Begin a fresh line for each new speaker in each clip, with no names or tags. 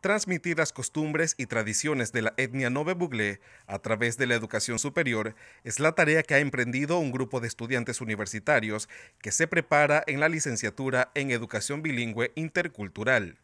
Transmitir las costumbres y tradiciones de la etnia Nove Buglé a través de la educación superior es la tarea que ha emprendido un grupo de estudiantes universitarios que se prepara en la licenciatura en Educación Bilingüe Intercultural.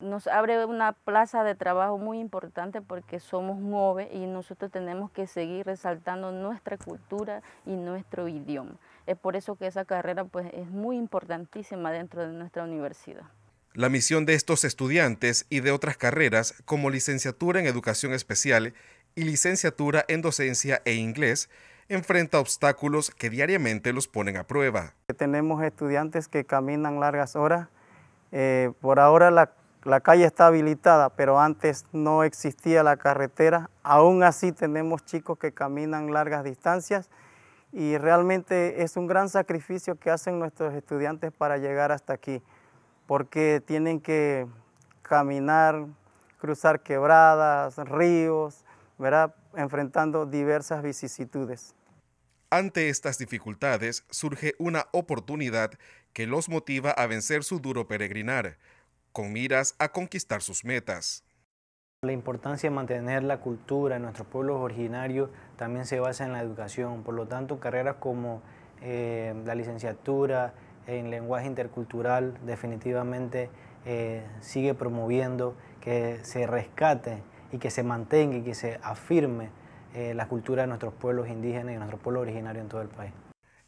Nos abre una plaza de trabajo muy importante porque somos Nove y nosotros tenemos que seguir resaltando nuestra cultura y nuestro idioma. Es por eso que esa carrera pues, es muy importantísima dentro de nuestra universidad.
La misión de estos estudiantes y de otras carreras como licenciatura en educación especial y licenciatura en docencia e inglés enfrenta obstáculos que diariamente los ponen a prueba.
Tenemos estudiantes que caminan largas horas. Eh, por ahora la, la calle está habilitada, pero antes no existía la carretera. Aún así tenemos chicos que caminan largas distancias y realmente es un gran sacrificio que hacen nuestros estudiantes para llegar hasta aquí porque tienen que caminar, cruzar quebradas, ríos, ¿verdad? enfrentando diversas vicisitudes.
Ante estas dificultades surge una oportunidad que los motiva a vencer su duro peregrinar, con miras a conquistar sus metas.
La importancia de mantener la cultura en nuestros pueblos originarios también se basa en la educación, por lo tanto carreras como eh, la licenciatura, en lenguaje intercultural definitivamente eh, sigue promoviendo que se rescate y que se mantenga y que se afirme eh, la cultura de nuestros pueblos indígenas y de nuestros pueblos originarios en todo el país.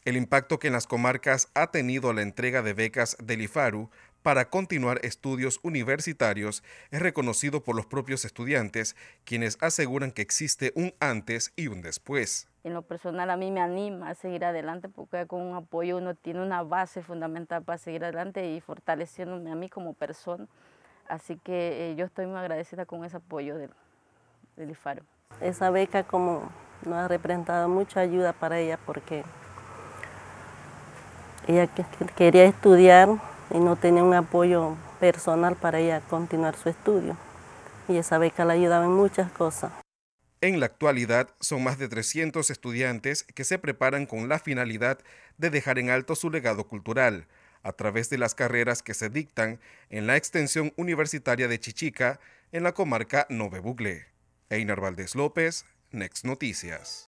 El impacto que en las comarcas ha tenido la entrega de becas del IFARU para continuar estudios universitarios es reconocido por los propios estudiantes, quienes aseguran que existe un antes y un después.
En lo personal a mí me anima a seguir adelante porque con un apoyo uno tiene una base fundamental para seguir adelante y fortaleciéndome a mí como persona. Así que eh, yo estoy muy agradecida con ese apoyo del, del IFARO.
Esa beca como nos ha representado mucha ayuda para ella porque ella quería estudiar y no tenía un apoyo personal para ella continuar su estudio. Y esa beca la ayudaba en muchas cosas.
En la actualidad son más de 300 estudiantes que se preparan con la finalidad de dejar en alto su legado cultural a través de las carreras que se dictan en la extensión universitaria de Chichica en la comarca Nove Bugle. Einar Valdés López, Next Noticias.